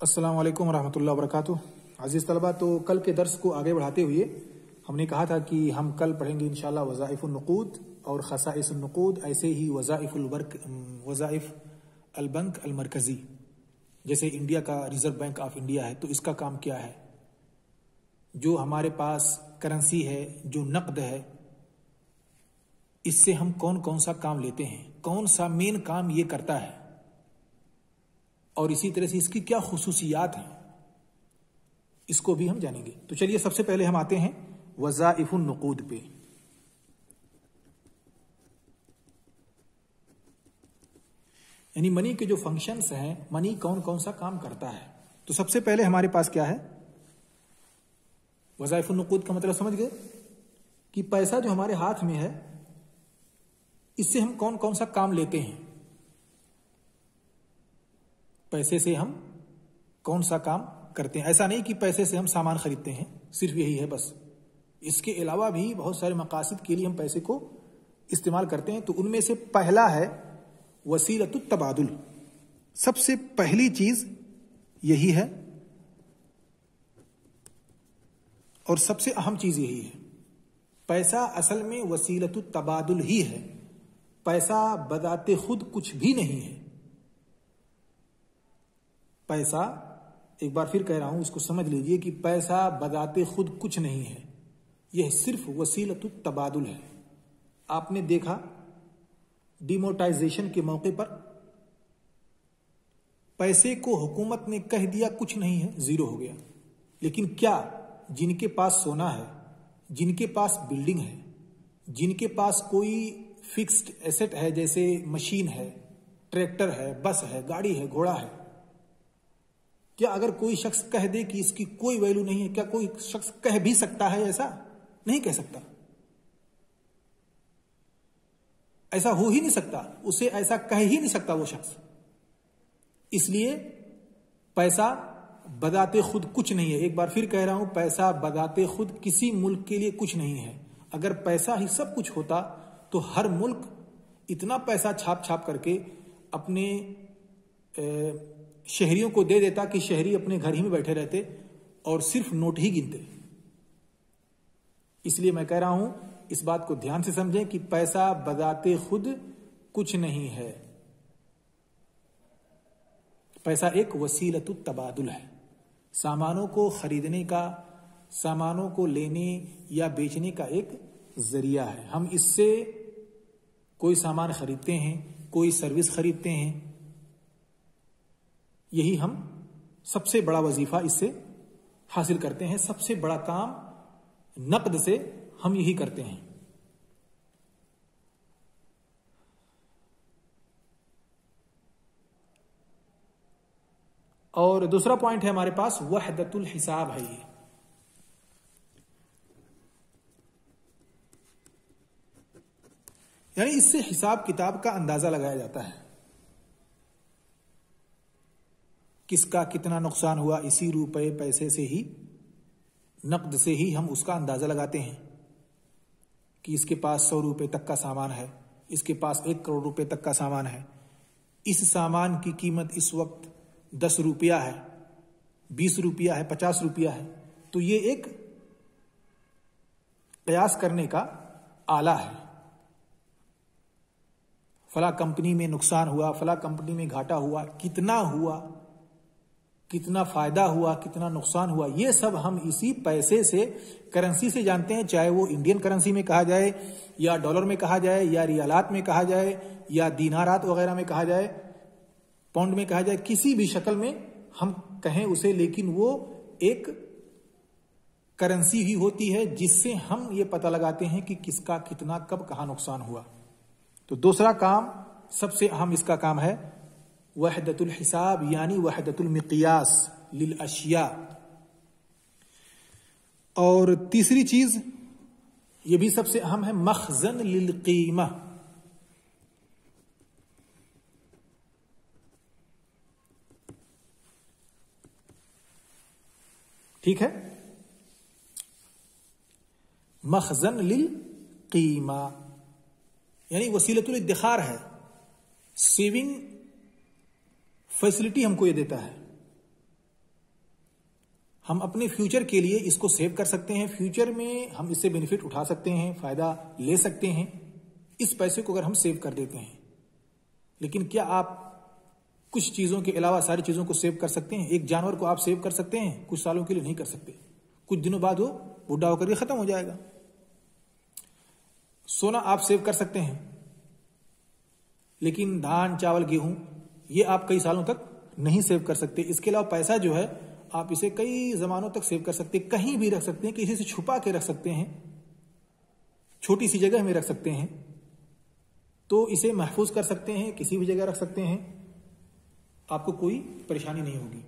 अस्सलाम वालेकुम वबरकातु अज़ीज़ तलबा तो कल के दर्स को आगे बढ़ाते हुए हमने कहा था कि हम कल पढ़ेंगे इंशाल्लाह वज़ाइफ़ुलनक़ूद और खसाइसनक़ूद ऐसे ही वज़ाइफ़ुलवर्क वज़ाइफ़ अलबंक अलमरकज़ी, जैसे इंडिया का रिज़र्व बैंक ऑफ़ इंडिया है। तो इसका काम क्या है? जो हमारे पास करेंसी है, जो नकद है, इससे हम कौन कौन सा काम लेते हैं? कौन सा मेन काम ये करता है? और इसी तरह से इसकी क्या खसूसियात हैं? इसको भी हम जानेंगे। तो चलिए सबसे पहले हम आते हैं वज़ाइफुल नकूद पे। यानी मनी के जो फ़ंक्शंस हैं, मनी कौन कौन सा काम करता है? तो सबसे पहले हमारे पास क्या है? वज़ाइफुल नकूद का मतलब समझ गए? कि पैसा जो हमारे हाथ में है, इससे हम कौन कौन सा काम लेते हैं? पैसे से हम कौन सा काम करते हैं? ऐसा नहीं कि पैसे से हम सामान खरीदते हैं, सिर्फ़ यही है बस। इसके अलावा भी बहुत सारे मकासद के लिए हम पैसे को इस्तेमाल करते हैं। तो उनमें से पहला है वसीलत तबादुल। सबसे पहली चीज़ यही है और सबसे अहम चीज़ यही है। पैसा असल में वसीलत तबादुल ही है। पैसा बदाते खुद कुछ भी नहीं है। पैसा, एक बार फिर कह रहा हूँ इसको समझ लीजिए कि पैसा बदाते खुद कुछ नहीं है। यह सिर्फ़ वसीलत तबादुल है। आपने देखा डिमोटाइजेशन के मौके पर? पैसे को हुकूमत ने कह दिया कुछ नहीं है, ज़ीरो हो गया। लेकिन क्या जिनके पास सोना है, जिनके पास बिल्डिंग है, जिनके पास कोई फिक्स्ड एसेट है, जैसे मशीन है, ट्रैक्टर है, बस है, गाड़ी है, घोड़ा है क्या अगर कोई शख्स कह दे कि इसकी कोई वैल्यू नहीं है, क्या कोई शख्स कह भी सकता है ऐसा? नहीं कह सकता। ऐसा हो ही नहीं सकता। उसे ऐसा कह ही नहीं सकता वो शख्स। इसलिए पैसा बदाते खुद कुछ नहीं है। एक बार फिर कह रहा हूँ, पैसा बदाते खुद किसी मुल्क के लिए कुछ नहीं है। अगर पैसा ही सब कुछ होता तो हर मुल्क इतना पैसा छाप छाप करके अपने शहरियों को दे देता कि शहरी अपने घर ही में बैठे रहते और सिर्फ़ नोट ही गिनते। इसलिए मैं कह रहा हूँ, इस बात को ध्यान से समझें कि पैसा बदाते खुद कुछ नहीं है। पैसा एक वसीलत तबादुल है। सामानों को खरीदने का, सामानों को लेने या बेचने का एक ज़रिया है। हम इससे कोई सामान खरीदते हैं, कोई सर्विस खरीदते हैं यही हम सबसे बड़ा वजीफा इससे हासिल करते हैं। सबसे बड़ा काम नकद से हम यही करते हैं। और दूसरा पॉइंट है हमारे पास, वहदतुल हिसाब है ये। यानी इससे हिसाब किताब का अंदाज़ा लगाया जाता है। किसका कितना नुकसान हुआ, इसी रुपए पैसे से ही, नकद से ही हम उसका अंदाज़ा लगाते हैं कि इसके पास सौ रुपए तक का सामान है, इसके पास एक करोड़ रुपए तक का सामान है। इस सामान की कीमत इस वक्त दस रुपया है, बीस रुपया है, पचास रुपया है। तो ये एक प्रयास करने का आला है। फला कंपनी में नुकसान हुआ, फला कंपनी में घाटा हुआ, कितना हुआ कितना फ़ायदा हुआ, कितना नुकसान हुआ, ये सब हम इसी पैसे से करेंसी से जानते हैं, चाहे वो इंडियन करेंसी में कहा जाए, या डॉलर में कहा जाए, या रियालात में कहा जाए, या दीनारात वगैरह में कहा जाए पाउंड में कहा जाए, किसी भी शक्ल में हम कहें उसे, लेकिन वो एक करेंसी ही होती है, जिससे हम ये पता लगाते हैं कि किसका कितना, कब कहा नुकसान हुआ। तो दूसरा काम, सबसे अहम इसका काम है वहदतुल हिसाब यानी वहदतुल मिकियास लिल अशिया और तीसरी चीज़ ये भी सबसे अहम है मखजन लिल कीमा ठीक है मखजन लिल कीमा यानी वसीलतुल इद्दिखार है सेविंग फैसिलिटी हमको ये देता है। हम अपने फ्यूचर के लिए इसको सेव कर सकते हैं। फ्यूचर में हम इससे बेनिफिट उठा सकते हैं, फ़ायदा ले सकते हैं। इस पैसे को अगर हम सेव कर देते हैं, लेकिन क्या आप कुछ चीज़ों के अलावा सारी चीज़ों को सेव कर सकते हैं? एक जानवर को आप सेव कर सकते हैं, कुछ सालों के लिए नहीं कर सकते। कुछ दिनों बाद वो बुढ़ा होकर के खत्म हो जाएगा। सोना आप सेव कर सकते हैं, लेकिन धान, चावल, गेहूँ ये आप कई सालों तक नहीं सेव कर सकते। इसके अलावा पैसा जो है, आप इसे कई जमानों तक सेव कर सकते हैं कहीं भी रख सकते हैं, किसी से छुपा के रख सकते हैं, छोटी सी जगह में रख सकते हैं तो इसे महफूज कर सकते हैं, किसी भी जगह रख सकते हैं, आपको कोई परेशानी नहीं होगी।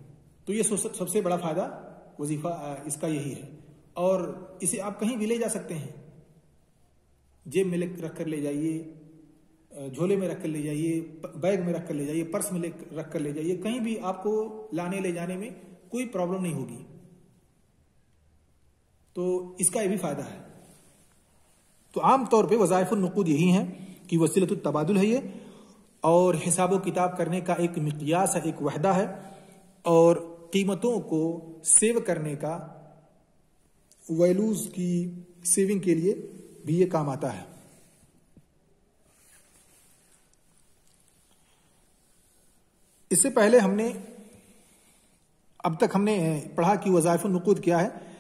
तो ये सबसे बड़ा फ़ायदा वजीफा इसका यही है। और इसे आप कहीं भी ले जा सकते हैं। जेब में रख कर ले जाइए झोले में रख कर ले जाइए बैग में रख कर ले जाइए, पर्स में रख कर ले जाइए, कहीं भी आपको लाने ले जाने में कोई प्रॉब्लम नहीं होगी। तो इसका यह भी फ़ायदा है। तो आमतौर पर नकूद यही है कि वसीलत तबादुल है ये, और हिसाब किताब करने का एक मिकियास है, एक वहदा है, और कीमतों को सेव करने का वैल्यूज़ की सेविंग के लिए भी ये काम आता है। इससे पहले हमने, अब तक हमने पढ़ा कि वजायफ नकूद क्या है।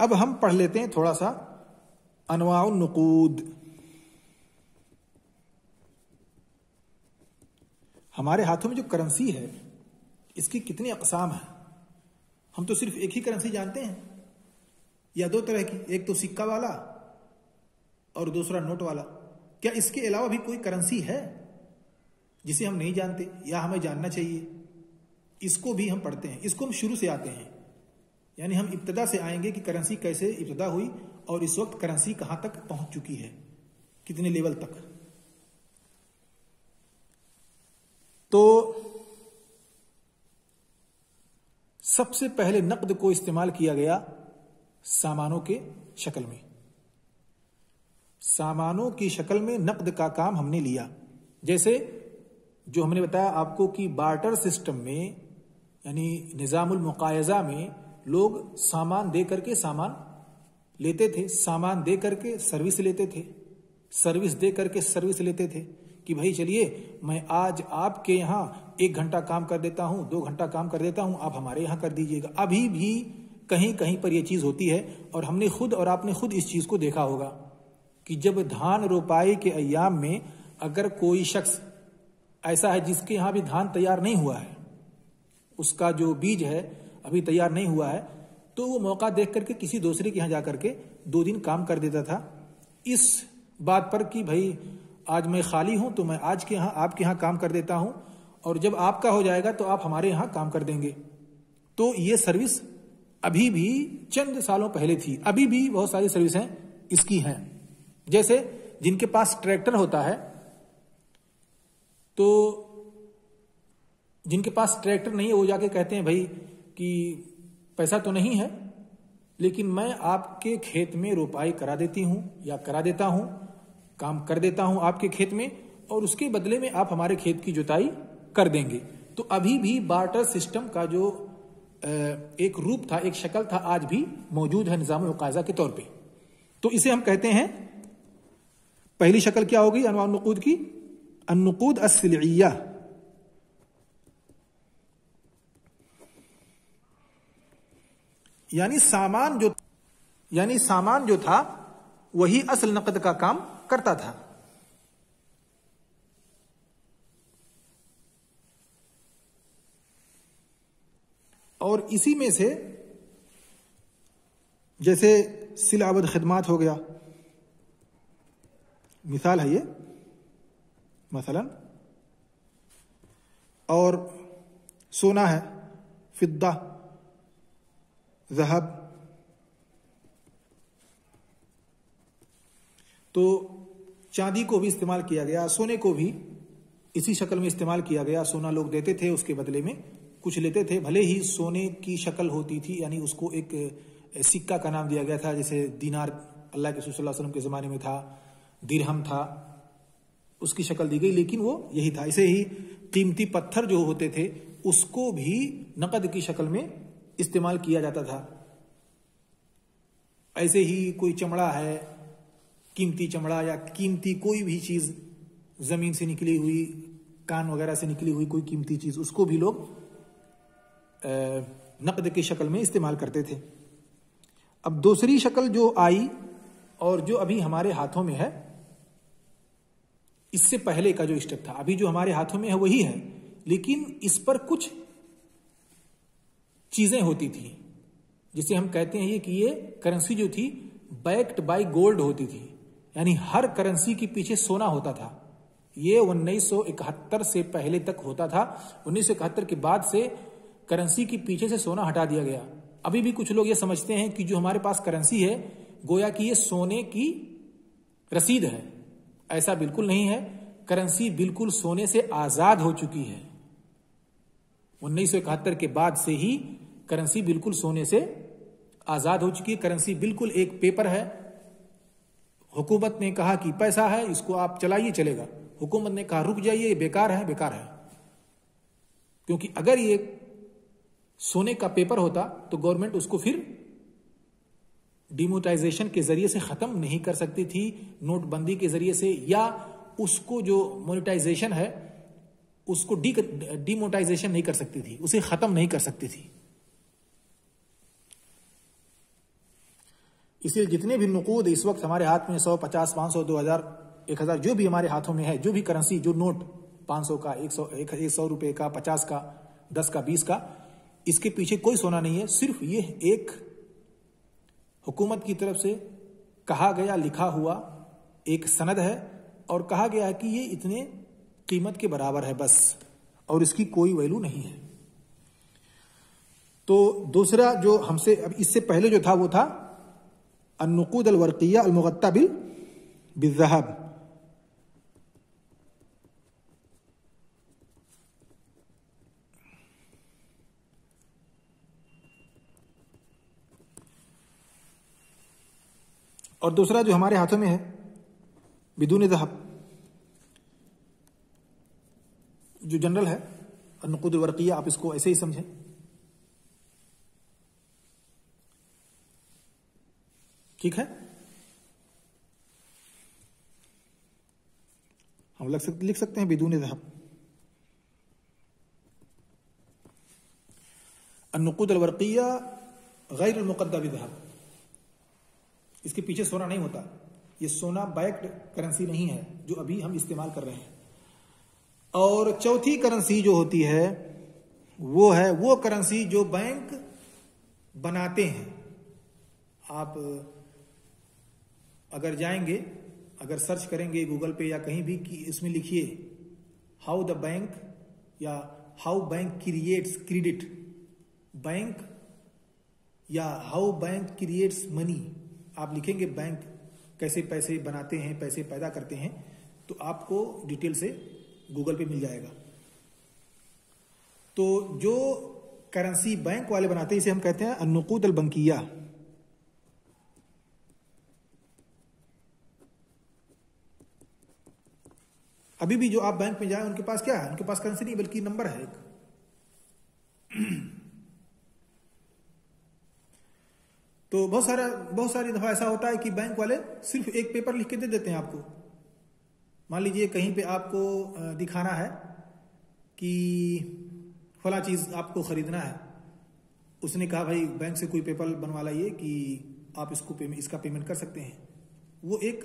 अब हम पढ़ लेते हैं थोड़ा सा अनवा नकूद। हमारे हाथों में जो करेंसी है, इसकी कितनी अकसाम है? हम तो सिर्फ़ एक ही करेंसी जानते हैं। या दो तरह की, एक तो सिक्का वाला और दूसरा नोट वाला। क्या इसके अलावा भी कोई करेंसी है? जिसे हम नहीं जानते या हमें जानना चाहिए। इसको भी हम पढ़ते हैं, इसको हम शुरू से आते हैं। यानी हम इब्तदा से आएँगे कि करेंसी कैसे इब्तदा हुई और इस वक्त करेंसी कहाँ तक पहुँच चुकी है, कितने लेवल तक। तो सबसे पहले नकद को इस्तेमाल किया गया सामानों के शक्ल में। सामानों की शक्ल में नकद का काम हमने लिया। जैसे जो हमने बताया आपको कि बार्टर सिस्टम में, यानी निज़ामुल मुकायजा में, लोग सामान दे करके सामान लेते थे, सामान दे करके सर्विस लेते थे सर्विस दे करके सर्विस लेते थे कि भाई चलिए, मैं आज आपके यहाँ एक घंटा काम कर देता हूँ, दो घंटा काम कर देता हूँ, आप हमारे यहाँ कर दीजिएगा। अभी भी कहीं कहीं पर यह चीज़ होती है और हमने खुद और आपने खुद इस चीज़ को देखा होगा कि जब धान रोपाई के अयाम में अगर कोई शख्स ऐसा है जिसके यहाँ भी धान तैयार नहीं हुआ है। उसका जो बीज है, अभी तैयार नहीं हुआ है तो वो मौका देख करके किसी दूसरे के यहाँ जाकर के दो दिन काम कर देता था। इस बात पर कि भाई, आज मैं खाली हूँ तो मैं आज के यहाँ, आपके यहाँ काम कर देता हूँ, और जब आपका हो जाएगा तो आप हमारे यहाँ काम कर देंगे। तो ये सर्विस अभी भी चंद सालों पहले थी। अभी भी बहुत सारी सर्विसें इसकी हैं। जैसे जिनके पास ट्रैक्टर होता है तो जिनके पास ट्रैक्टर नहीं है, वो जाके कहते हैं, भाई, कि पैसा तो नहीं है, लेकिन मैं आपके खेत में रोपाई करा देती हूँ, या करा देता हूँ, काम कर देता हूँ आपके खेत में, और उसके बदले में आप हमारे खेत की जुताई कर देंगे। तो अभी भी बार्टर सिस्टम का जो एक रूप था, एक शक्ल था, आज भी मौजूद है निज़ाम कायजा के तौर पे। तो इसे हम कहते हैं, पहली शक्ल क्या होगी अनवानकूद की? अनुकूद असलिया यानी सामान जो यानी सामान जो था, वही असल नकद का काम करता था। और इसी में से जैसे सिलावद खदमात हो गया। मिसाल है ये। मसलन और सोना है फिद्दा जहब तो चांदी को भी इस्तेमाल किया गया सोने को भी इसी शक्ल में इस्तेमाल किया गया सोना लोग देते थे उसके बदले में कुछ लेते थे भले ही सोने की शक्ल होती थी यानी उसको एक सिक्का का नाम दिया गया था जैसे दीनार अल्लाह के वसल्लम के ज़माने में था दिरहम था उसकी शक्ल दी गई, लेकिन वो यही था। इसे ही कीमती पत्थर जो होते थे, उसको भी नकद की शक्ल में इस्तेमाल किया जाता था। ऐसे ही कोई चमड़ा है, कीमती चमड़ा या कीमती कोई भी चीज़ ज़मीन से निकली हुई, कान वगैरह से निकली हुई कोई कीमती चीज़, उसको भी लोग नकद की शक्ल में इस्तेमाल करते थे। अब दूसरी शक्ल जो आई और जो अभी हमारे हाथों में है इससे पहले का जो स्टेप था। अभी जो हमारे हाथों में है, वही है। लेकिन इस पर कुछ चीज़ें होती थी, जिसे हम कहते हैं ये कि ये करेंसी जो थी बैक्ड बाय गोल्ड होती थी। यानी हर करेंसी के पीछे सोना होता था। ये 1971 से पहले तक होता था। 1971 के बाद से करेंसी के पीछे से सोना हटा दिया गया। अभी भी कुछ लोग ये समझते हैं कि जो हमारे पास करेंसी है, गोया कि ये सोने की रसीद है। ऐसा बिल्कुल नहीं है। करेंसी बिल्कुल सोने से आज़ाद हो चुकी है। उन्नीस सौ इकहत्तर के बाद से ही करेंसी बिल्कुल सोने से आज़ाद हो चुकी है। करेंसी बिल्कुल एक पेपर है। हुकूमत ने कहा कि पैसा है, इसको आप चलाइए, चलेगा। हुकूमत ने कहा, रुक जाइए बेकार है बेकार है। क्योंकि अगर ये सोने का पेपर होता तो गवर्नमेंट उसको फिर डिमोटाइजेशन के ज़रिए से खत्म नहीं कर सकती थी, नोटबंदी के ज़रिए से, या उसको जो मोनिटाइजेशन है, उसको डी डिमोटाइजेशन नहीं कर सकती थी, उसे खत्म नहीं कर सकती थी। इसलिए जितने भी नुकूद इस वक्त हमारे हाथ में, सौ पचास, पाँच सौ, दो हज़ार, एक हज़ार, जो भी हमारे हाथों में है, जो भी करेंसी जो नोट पाँच सौ का, एक सौ एक सौ रुपए का, पचास का, दस का, बीस का, इसके पीछे कोई सोना नहीं है, सिर्फ़ ये एक हुकूमत की तरफ़ से कहा गया, लिखा हुआ एक सनद है और कहा गया है कि ये इतने कीमत के बराबर है बस और इसकी कोई वैल्यू नहीं है। तो दूसरा जो हमसे, अब इससे पहले जो था वो था अनुकूद अलवरकिया अलमुगत्ता बिल बिजहब और दूसरा जो हमारे हाथों में है, बिदून जहब, जो जनरल है नकुद वर्किया, आप इसको ऐसे ही समझें। ठीक है? हम लग सकते लिख सकते हैं बिदून जहब। अनुकुद अलवर्किया गैर मुकद्दा विदहब इसके पीछे सोना नहीं होता। ये सोना बैक्ड करेंसी नहीं है, जो अभी हम इस्तेमाल कर रहे हैं। और चौथी करेंसी जो होती है, वो है, वो करेंसी जो बैंक बनाते हैं। आप, अगर जाएँगे, अगर सर्च करेंगे गूगल पे या कहीं भी कि इसमें लिखिए हाउ द बैंक या how bank creates credit bank या हाउ बैंक क्रिएट्स मनी आप लिखेंगे बैंक कैसे पैसे बनाते हैं, पैसे पैदा करते हैं तो आपको डिटेल से गूगल पे मिल जाएगा। तो जो करेंसी बैंक वाले बनाते हैं, इसे हम कहते हैं अनुकूद अल बंकिया। अभी भी जो आप बैंक में जाए, उनके पास क्या है? उनके पास करेंसी नहीं, बल्कि नंबर है एक। तो बहुत सारा, बहुत सारी दफ़ा ऐसा होता है कि बैंक वाले सिर्फ़ एक पेपर लिख के दे देते हैं आपको। मान लीजिए कहीं पे आपको दिखाना है कि फला चीज़ आपको खरीदना है। उसने कहा, भाई बैंक से कोई पेपर बनवा लाइए कि आप इसको पेमेंट इसका पेमेंट कर सकते हैं। वो एक,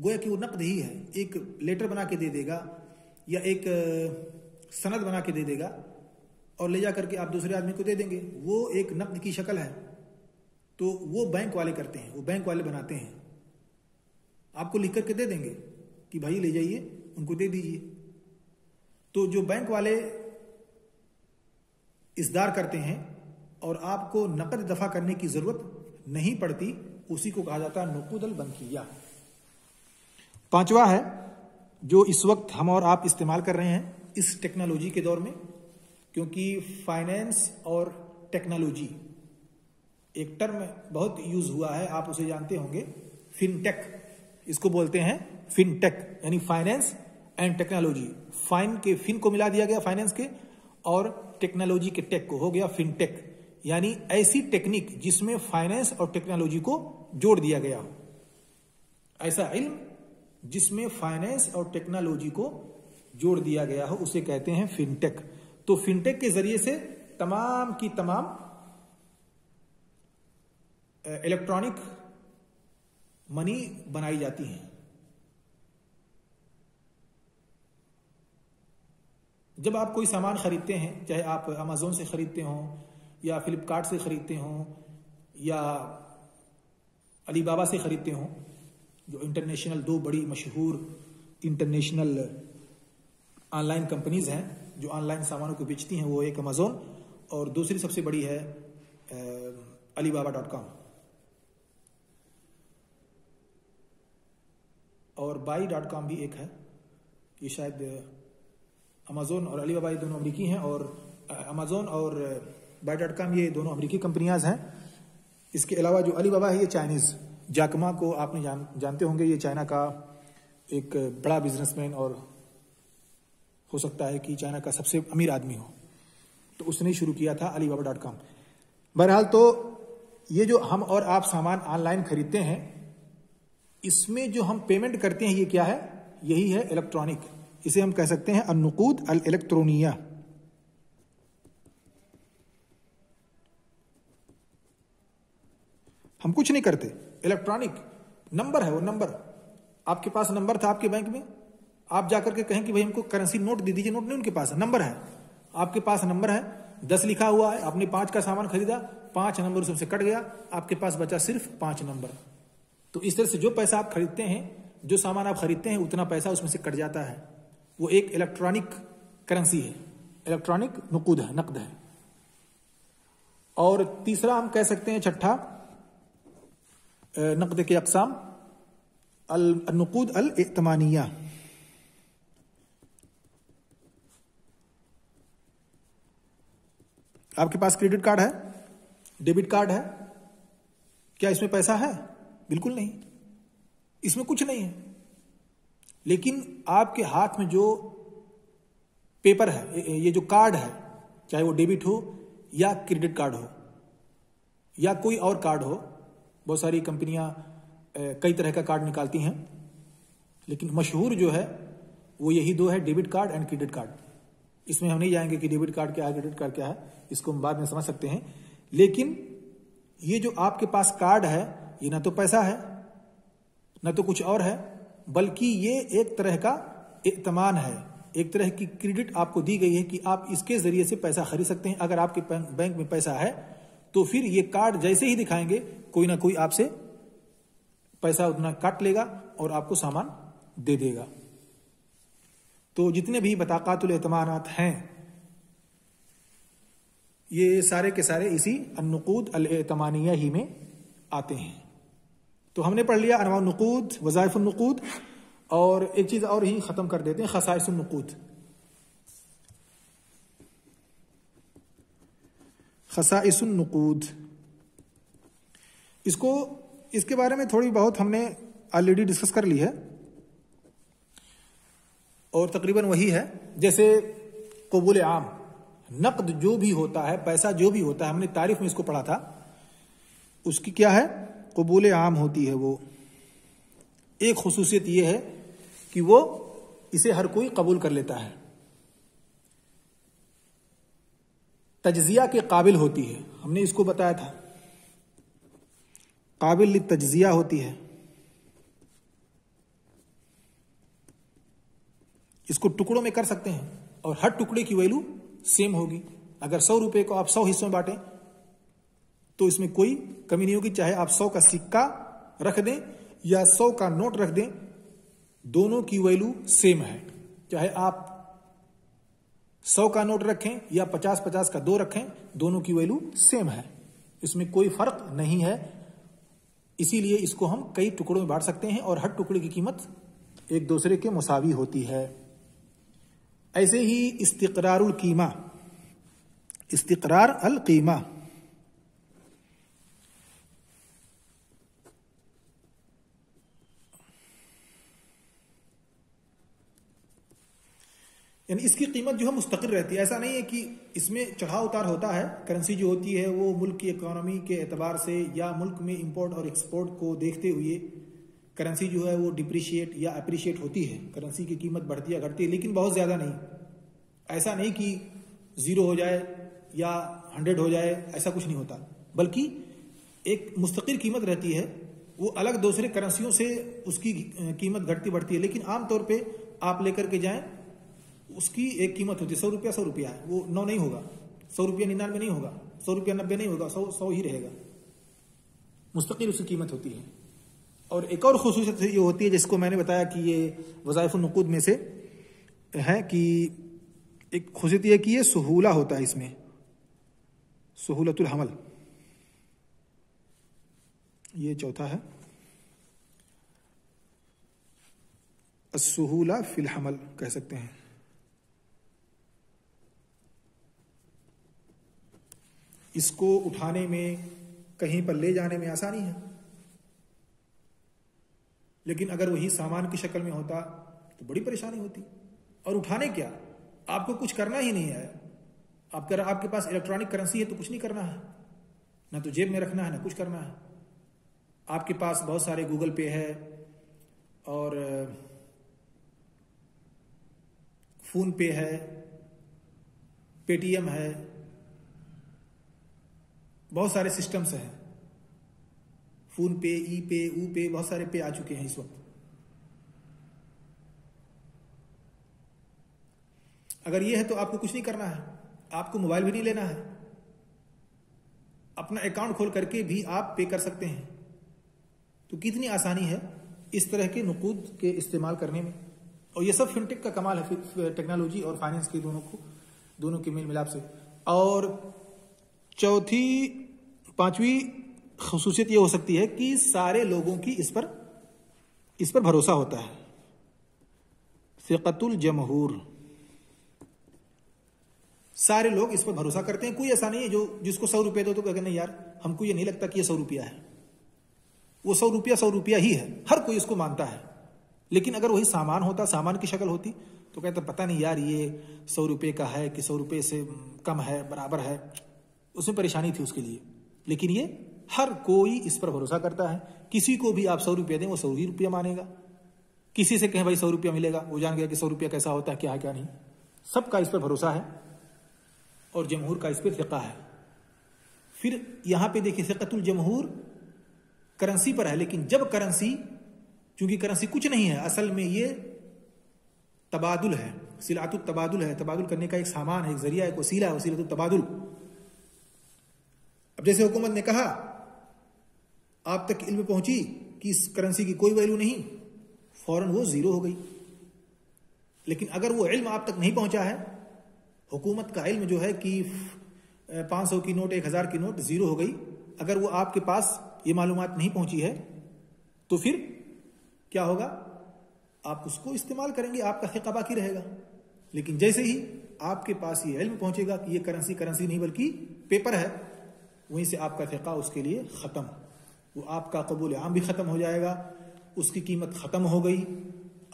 गोया कि वो नकद ही है। एक लेटर बना के दे देगा या एक सनद बना के दे देगा और ले जा करके आप दूसरे आदमी को दे देंगे। वो एक नकद की शक्ल है। तो वो बैंक वाले करते हैं, वो बैंक वाले बनाते हैं। आपको लिख करके दे देंगे कि भाई ले जाइए, उनको दे दीजिए। तो जो बैंक वाले इसदार करते हैं और आपको नकद दफ़ा करने की ज़रूरत नहीं पड़ती, उसी को कहा जाता है नुकुदल बंकिया। पांचवा है, जो इस वक्त हम और आप इस्तेमाल कर रहे हैं इस टेक्नोलॉजी के दौर में, क्योंकि फाइनेंस और टेक्नोलॉजी एक टर्म बहुत यूज़ हुआ है, आप उसे जानते होंगे। फिनटेक इसको बोलते हैं फिनटेक यानी फाइनेंस एंड टेक्नोलॉजी फाइन के फिन को मिला दिया गया फाइनेंस के, और टेक्नोलॉजी के टेक को हो गया फिनटेक यानी ऐसी टेक्निक जिसमें फाइनेंस और टेक्नोलॉजी को जोड़ दिया गया हो। ऐसा इल्म जिसमें फाइनेंस और टेक्नोलॉजी को जोड़ दिया गया हो, उसे कहते हैं फिनटेक तो फिनटेक के ज़रिए से तमाम की तमाम इलेक्ट्रॉनिक मनी बनाई जाती हैं। जब आप कोई सामान खरीदते हैं, चाहे आप अमेजोन से खरीदते हो, या फ्लिपकार्ट से खरीदते हो, या अलीबाबा से खरीदते हो, जो इंटरनेशनल दो बड़ी मशहूर इंटरनेशनल ऑनलाइन कंपनीज़ हैं, जो ऑनलाइन सामानों को बेचती हैं, वो एक अमेजोन और दूसरी सबसे बड़ी है अलीबाबा डॉट कॉम और बाई डॉट कॉम भी एक है। ये शायद अमेजोन और अलीबाबा ये दोनों अमरीकी हैं और अमेजोन और बाई डॉट कॉम ये दोनों अमरीकी कंपनियाँ हैं। इसके अलावा जो अलीबाबा है, ये चाइनीज़ जाकमा को आपने जान, जानते होंगे, ये चाइना का एक बड़ा बिजनेसमैन और हो सकता है कि चाइना का सबसे अमीर आदमी हो। तो उसने शुरू किया था अलीबाबा डॉट कॉम बहरहाल तो ये जो हम और आप सामान ऑनलाइन खरीदते हैं इसमें जो हम पेमेंट करते हैं, ये क्या है? यही है इलेक्ट्रॉनिक इसे हम कह सकते हैं अनुकूद अल इलेक्ट्रोनिया हम कुछ नहीं करते। इलेक्ट्रॉनिक नंबर है वो नंबर आपके पास नंबर था आपके बैंक में? आप जाकर के कहें कि भाई हमको करेंसी नोट दे दीजिए नोट नहीं उनके पास है नंबर है। आपके पास नंबर है, दस लिखा हुआ है, आपने पाँच का सामान खरीदा, पाँच नंबर उसमें से कट गया, आपके पास बचा सिर्फ़ पाँच नंबर तो इस तरह से जो पैसा आप खरीदते हैं, जो सामान आप खरीदते हैं, उतना पैसा उसमें से कट जाता है। वो एक इलेक्ट्रॉनिक करेंसी है। इलेक्ट्रॉनिक नुकूद है, नकद है। और तीसरा हम कह सकते हैं छठा नकद के अकसाम, अल, नुकूद अल एतमानिया आपके पास क्रेडिट कार्ड है? डेबिट कार्ड है? क्या इसमें पैसा है? बिल्कुल नहीं। इसमें कुछ नहीं है। लेकिन आपके हाथ में जो पेपर है, ये जो कार्ड है, चाहे वो डेबिट हो या क्रेडिट कार्ड हो, या कोई और कार्ड हो, बहुत सारी कंपनियाँ कई तरह का कार्ड निकालती हैं, लेकिन मशहूर जो है, वो यही दो है, debit card and credit card. इसमें हम नहीं जाएँगे कि डेबिट कार्ड क्या है, क्रेडिट कार्ड क्या है, इसको हम बाद में समझ सकते हैं। लेकिन ये जो आपके पास कार्ड है ये ना तो पैसा है, ना तो कुछ और है, बल्कि ये एक तरह का इतमान है। एक तरह की क्रेडिट आपको दी गई है कि आप इसके ज़रिए से पैसा खरीद सकते हैं। अगर आपके बैंक में पैसा है तो फिर ये कार्ड जैसे ही दिखाएँगे, कोई ना कोई आपसे पैसा उतना काट लेगा और आपको सामान दे देगा। तो जितने भी बताकातुल एतमानात हैं, ये सारे के सारे इसी अनुकूद अल एतमानिया ही में आते हैं। तो हमने पढ़ लिया अनवा नकूद वजायफ नकूद, और एक चीज़ और ही खत्म कर देते हैं खसाइस नकूद। खसाइस नकूद। इसको, इसके बारे में थोड़ी बहुत हमने ऑलरेडी डिस्कस कर ली है, और तकरीबन वही है, जैसे कबूल आम, नकद जो भी होता है, पैसा जो भी होता है, हमने तारीफ़ में इसको पढ़ा था, उसकी क्या है? कबूल आम होती है वो। एक खसूसियत यह है कि वो इसे हर कोई कबूल कर लेता है। तजिया के काबिल होती है। हमने इसको बताया था। काबिल तजिया होती है। इसको टुकड़ों में कर सकते हैं और हर टुकड़े की वैल्यू सेम होगी। अगर सौ रुपए को आप सौ हिस्सों में बांटें तो इसमें कोई कमी नहीं होगी। चाहे आप सौ का सिक्का रख दें या सौ का नोट रख दें, दोनों की वैल्यू सेम है। चाहे आप सौ का नोट रखें या पचास पचास का दो रखें, दोनों की वैल्यू सेम है। इसमें कोई फ़र्क नहीं है। इसीलिए इसको हम कई टुकड़ों में बांट सकते हैं और हर टुकड़े की कीमत एक दूसरे के मुसावी होती है। ऐसे ही इस्तिकरारुल कीमा, इस्तिकरार अल कीमा। यानी इसकी कीमत जो है मुस्तकिल रहती है। ऐसा नहीं है कि इसमें चढ़ाव उतार होता है करेंसी जो होती है, वो मुल्क की इकोनॉमी के एतबार से या मुल्क में इम्पोर्ट और एक्सपोर्ट को देखते हुए करेंसी जो है वो डिप्रिशिएट या अप्रिशिएट होती है। करेंसी की कीमत बढ़ती या घटती है, लेकिन बहुत ज़्यादा नहीं। ऐसा नहीं कि ज़ीरो हो जाए या हंड्रेड हो जाए, ऐसा कुछ नहीं होता। बल्कि एक मुस्तकिल कीमत रहती है, वो अलग दूसरे करेंसियों से उसकी कीमत घटती बढ़ती है। लेकिन आमतौर पर आप लेकर के जाएँ उसकी एक कीमत होती है, सौ रुपया सौ रुपया। वो नौ नहीं होगा। सौ रुपया निन्यानवे नहीं होगा। सौ रुपया नब्बे नहीं होगा, सौ सौ ही रहेगा। मुस्तकिल उसकी कीमत होती है। और एक और खसूसियत ये होती है, जिसको मैंने बताया कि ये वज़ाइफ़ुलनक़ूद में से है कि एक खुशियत यह कि ये सहूला होता है इसमें। सहूलतुल हमल। ये चौथा है। असहूला फिल हमल कह सकते हैं। इसको उठाने में, कहीं पर ले जाने में आसानी है। लेकिन अगर वही सामान की शक्ल में होता तो बड़ी परेशानी होती। और उठाने क्या? आपको कुछ करना ही नहीं है। आप अगर आपके पास इलेक्ट्रॉनिक करेंसी है तो कुछ नहीं करना है। ना तो जेब में रखना है, ना कुछ करना है। आपके पास बहुत सारे गूगल पे है और फ़ोन पे है पेटीएम है। बहुत सारे सिस्टम्स हैं। फ़ोन पे, ई पे, ऊ पे, बहुत सारे पे आ चुके हैं इस वक्त। अगर ये है तो आपको कुछ नहीं करना है। आपको मोबाइल भी नहीं लेना है। अपना अकाउंट खोल करके भी आप पे कर सकते हैं। तो कितनी आसानी है इस तरह के नकूद के इस्तेमाल करने में। और ये सब फिनटेक का कमाल है टेक्नोलॉजी और फाइनेंस के दोनों को, दोनों के मेल मिलाप से। और चौथी, पांचवी खसूसियत यह हो सकती है कि सारे लोगों की इस पर इस पर भरोसा होता है। फ़िकतुल जमहूर। सारे लोग इस पर भरोसा करते हैं। कोई ऐसा नहीं है जो, जिसको सौ रुपये दो तो कहते नहीं यार, हमको ये नहीं लगता कि ये सौ रुपया है। वो सौ रुपया सौ रुपया ही है। हर कोई इसको मानता है। लेकिन अगर वही सामान होता, सामान की शक्ल होती तो कहते पता नहीं यार, ये सौ रुपये का है कि सौ रुपये से कम है, बराबर है। उसमें परेशानी थी उसके लिए। लेकिन ये हर कोई इस पर भरोसा करता है। किसी को भी आप सौ रुपया दें, वो सौ ही रुपया मानेगा। किसी से कहें, भाई, सौ रुपया मिलेगा। वो जान गया कि सौ रुपया कैसा होता है, क्या है, क्या नहीं। सबका इस पर भरोसा है और जमहूर का इस पर फिका है। फिर यहाँ पे देखिए, फ़िकतुल जमहूर करेंसी पर है, लेकिन जब करेंसी, चूँकि करेंसी कुछ नहीं है, असल में ये तबादुल है सिलातु तबादुल है। तबादुल करने का एक सामान है, एक ज़रिया एक वसीला है वसीला तबादुल। अब जैसे हुकूमत ने कहा, आप तक इल्म पहुँची कि इस करेंसी की कोई वैल्यू नहीं, फ़ौरन वो ज़ीरो हो गई। लेकिन अगर वो इल्म आप तक नहीं पहुँचा है, हुकूमत का इल्म जो है कि पाँच सौ की नोट, एक हज़ार की नोट ज़ीरो हो गई। अगर वो आपके पास ये मालूम नहीं पहुँची है तो फिर क्या होगा? आप उसको इस्तेमाल करेंगे, आपका फिका बाकी रहेगा। लेकिन जैसे ही आपके पास ये इल्म पहुंचेगा कि ये करेंसी करेंसी नहीं, बल्कि पेपर है वहीं से आपका फ़िका उसके लिए ख़त्म। वो आपका कबूल आम भी ख़त्म हो जाएगा। उसकी कीमत ख़त्म हो गई।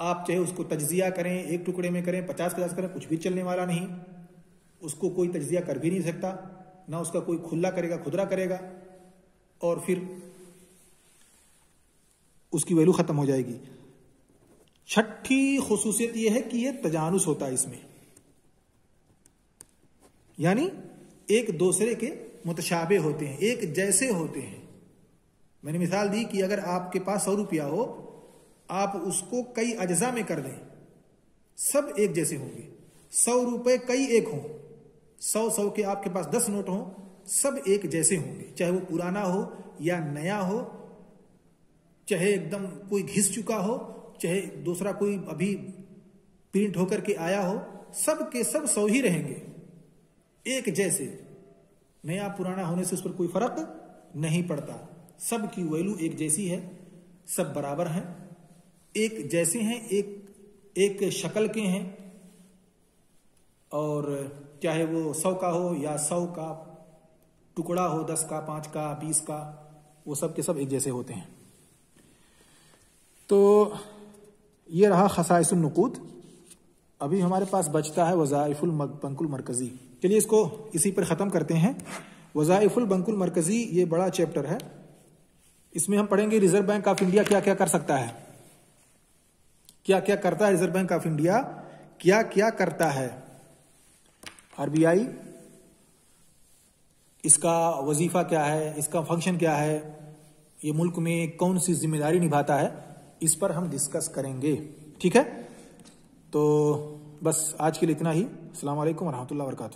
आप चाहे उसको तजिया करें, एक टुकड़े में करें, पचास पचास करें, कुछ भी चलने वाला नहीं। उसको कोई तजिया कर भी नहीं सकता। ना उसका कोई खुला करेगा, खुदरा करेगा। और फिर उसकी वैल्यू ख़त्म हो जाएगी। छठी खसूसियत यह है कि यह तजानुस होता है इसमें। यानी एक दूसरे के मुतशाबे होते हैं, एक जैसे होते हैं। मैंने मिसाल दी कि अगर आपके पास सौ रुपया हो, आप उसको कई अज्जा में कर दें। सब एक जैसे होंगे। सौ रुपए कई एक हों। सौ सौ के आपके पास दस नोट हों, सब एक जैसे होंगे। चाहे वो पुराना हो या नया हो, चाहे एकदम कोई घिस चुका हो, चाहे दूसरा कोई अभी प्रिंट होकर के आया हो, सब के सब सौ ही रहेंगे। एक जैसे। नया पुराना होने से उस पर कोई फ़र्क नहीं पड़ता। सब की वैल्यू एक जैसी है, सब बराबर हैं। एक जैसे हैं, एक एक शक्ल के हैं। और चाहे वो सौ का हो या सौ का, टुकड़ा हो, दस का, पाँच का, बीस का, वो सब के सब एक जैसे होते हैं। तो ये रहा खसाइसुल नकूद अभी हमारे पास बचता है वज़ाइफुल बंकुल मरकज़ी। चलिए इसको इसी पर ख़त्म करते हैं। वज़ाइफुल बंकुल मरकज़ी, ये बड़ा चैप्टर है। इसमें हम पढ़ेंगे रिज़र्व बैंक ऑफ़ इंडिया क्या क्या कर सकता है। क्या क्या करता है रिज़र्व बैंक ऑफ़ इंडिया? क्या क्या करता है? आरबीआई, इसका वजीफा क्या है, इसका फ़ंक्शन क्या है, ये मुल्क में कौन सी ज़िम्मेदारी निभाता है, इस पर हम डिस्कस करेंगे। ठीक है? तो बस आज के लिए इतना ही। अल्लाम वरहमल वर्का